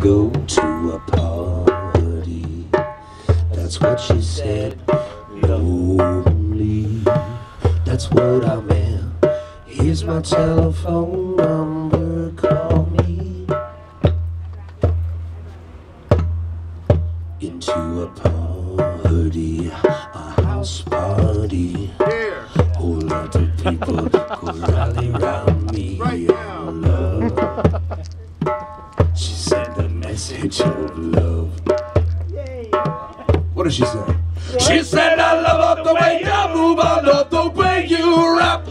go to a party. That's what she said. Lonely. That's what I meant. Here's my telephone number. Call me. Into a party, a house party. Whole lot of people go rally around message of love. What did she say? She said, I love the way you move, I love the way you rap.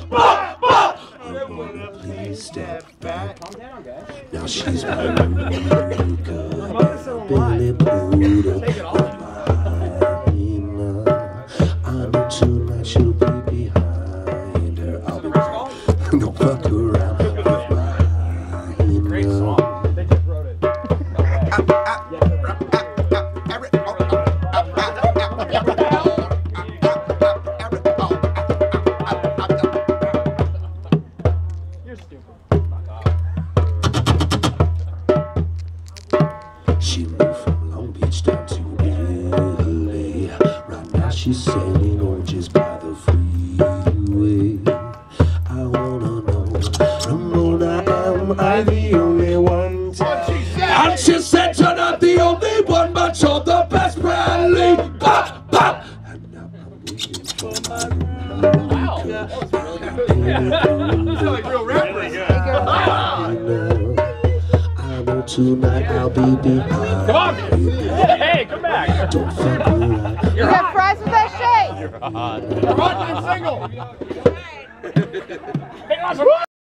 Please step back. Now she's my Luca, Billy Buddha, tonight she'll be behind her. I'll be no fuck around She moved from Long Beach down to LA. Right now she's selling oranges by the freeway. I wanna know, Ramona, am I the only one? And she said you're not the only one, but you're the best Bradley. Pop, pop. And now I'm waiting for my Wow. That was really good. Sound like real. Tonight I'll be behind. Come on. Hey, come back. Don't fuck around. You got fries with that shake? Frontman single. Hey, awesome.